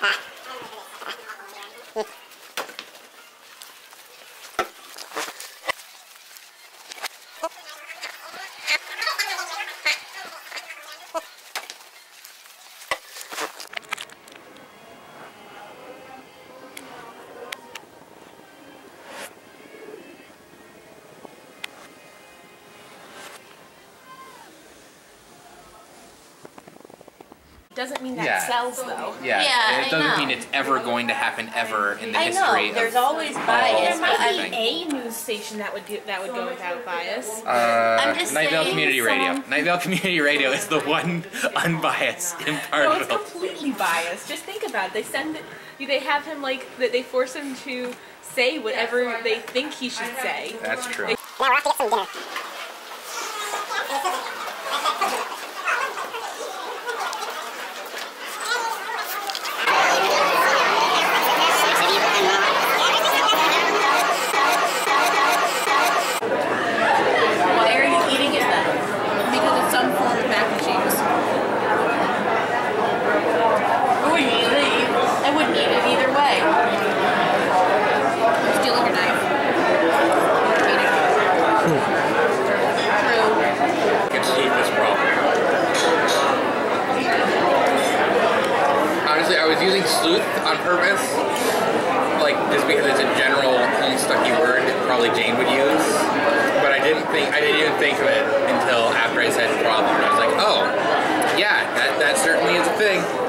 はい。Doesn't mean that Yeah. sells though. Yeah, Yeah, it I doesn't know. mean it's ever going to happen ever in the I history know. There's of always bias, There might but I everything. be a news station that would do that would go without bias. Uh, I'm just Night Vale saying Community Radio. someone- Night Vale Community Radio is the one unbiased No, it's impartial. completely biased. Just think about it. They send it. They have him like that. They force him to say whatever they think he should say. That's true. Now we're off to get some dinner. Using sleuth on purpose, like just because it's a general homestucky word that probably Jane would use. But I didn't think I didn't even think of it until after I said problem. I was like, oh, yeah, that that certainly is a thing.